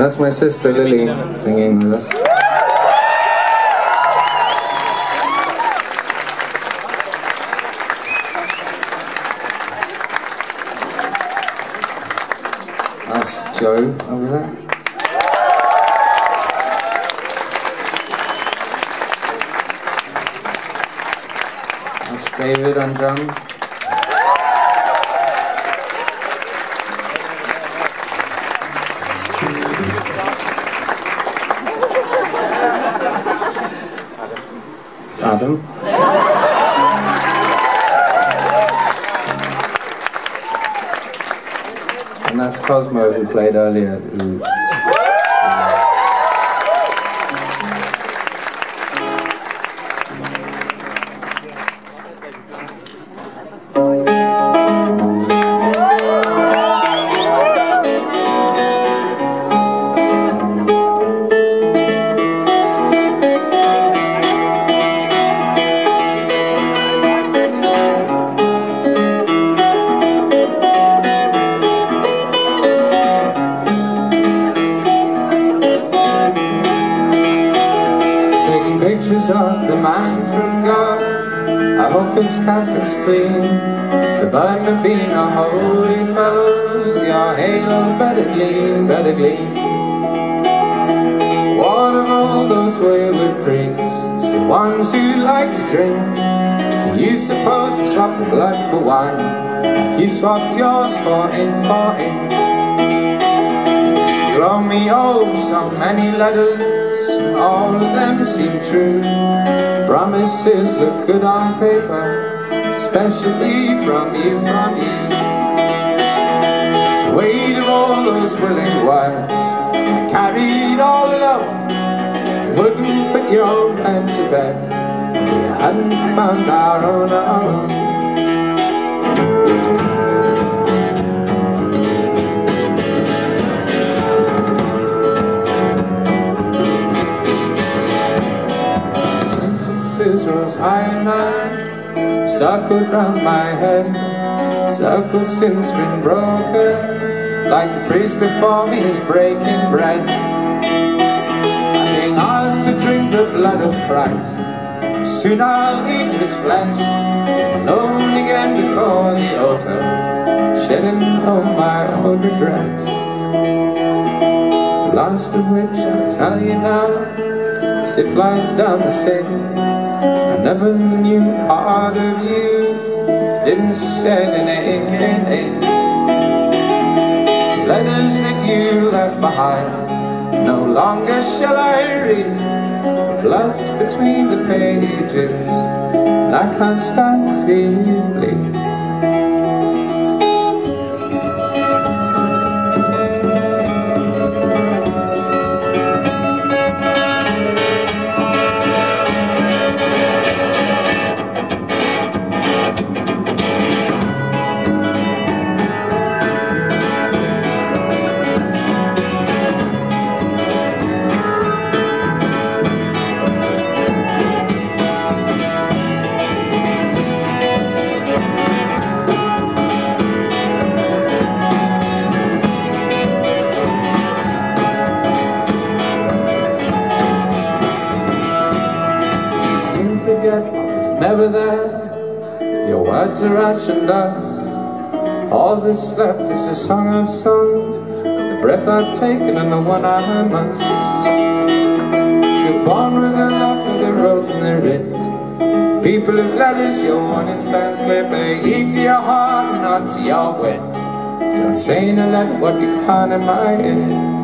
That's my sister Lily singing with us. That's Joe over there. That's David on drums. And that's Cosmo who played earlier. Who, pictures of the man from God. I hope his cassock's clean. The burden of being a holy fellow's your halo better gleam, better gleam. What of all those wayward priests, the ones who like to drink? Do you suppose to swap the blood for wine, like you swapped yours for ink for ink? Wrote me oh so many letters, and all of them seem true. Promises look good on paper, especially from you, from you. The weight of all those willing words I carried all alone. You wouldn't put your pen to bed, and we hadn't found our own, our own. High and high, circled round my head. Circles since been broken, like the priest before me is breaking bread. I'm being asked to drink the blood of Christ. Soon I'll eat his flesh, alone again before the altar, shedding all my old regrets. The last of which I'll tell you now as it flies down the Seine. Never knew part of you didn't set in ink, in ink. Letters that you left behind, no longer shall I read. Blood's between the pages, and I can't stand to see you bleed. Never there. Your words are ash and dust. All that's left is a song of song. The breath I've taken and the one I must. You're born with a love for the road and the writ People of letters, your warning stands clear Pay eat to your heart, not to your wit Don't say no let what you can't in my ear